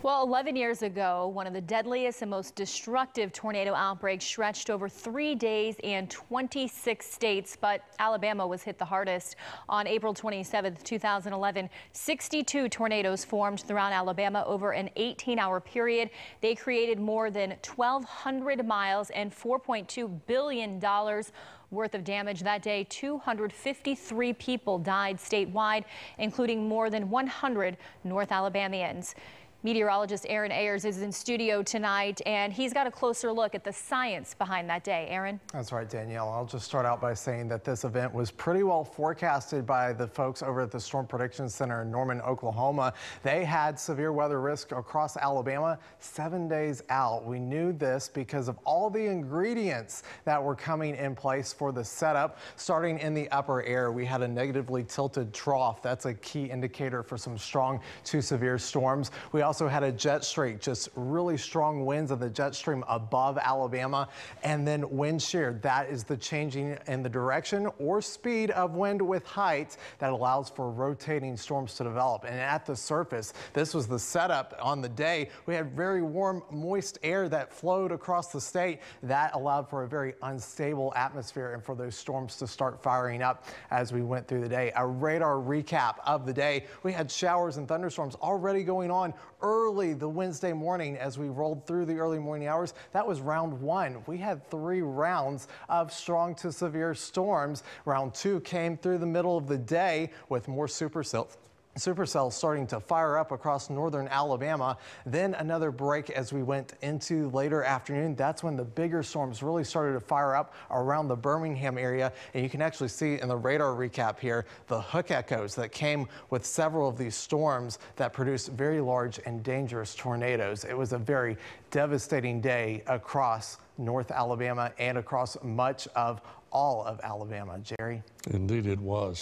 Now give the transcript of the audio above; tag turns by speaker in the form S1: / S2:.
S1: Well, 11 years ago, one of the deadliest and most destructive tornado outbreaks stretched over three days and 26 states, but Alabama was hit the hardest. On April 27, 2011, 62 tornadoes formed throughout Alabama over an 18-hour period. They created more than 1,200 miles and $4.2 billion worth of damage that day. 253 people died statewide, including more than 100 North Alabamians. Meteorologist Aaron Ayers is in studio tonight, and he's got a closer look at the science behind that day. Aaron?
S2: That's right, Danielle. I'll just start out by saying that this event was pretty well forecasted by the folks over at the Storm Prediction Center in Norman, Oklahoma. They had severe weather risk across Alabama seven days out. We knew this because of all the ingredients that were coming in place for the setup. Starting in the upper air, we had a negatively tilted trough. That's a key indicator for some strong to severe storms. We also had a jet stream, just really strong winds of the jet stream above Alabama, and then wind shear. That is the changing in the direction or speed of wind with height that allows for rotating storms to develop. And at the surface, this was the setup on the day. We had very warm, moist air that flowed across the state. That allowed for a very unstable atmosphere and for those storms to start firing up as we went through the day. A radar recap of the day. We had showers and thunderstorms already going on early the Wednesday morning as we rolled through the early morning hours. That was round one. We had three rounds of strong to severe storms. Round two came through the middle of the day with more supercells supercells starting to fire up across northern Alabama. Then another break as we went into later afternoon. That's when the bigger storms really started to fire up around the Birmingham area. And you can actually see in the radar recap here the hook echoes that came with several of these storms that produced very large and dangerous tornadoes. It was a very devastating day across North Alabama and across much of all of Alabama. Jerry?
S3: Indeed, it was.